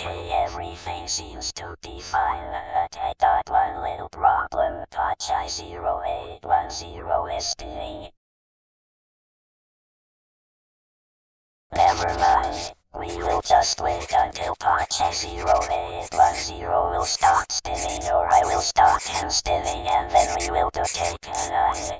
Okay, everything seems to be fine. I got one little problem. Pauchi 0810 is doing. Never mind. We will just wait until Pauchi 0810 will stop spinning or I will stop him spinning and then we will do take an eye.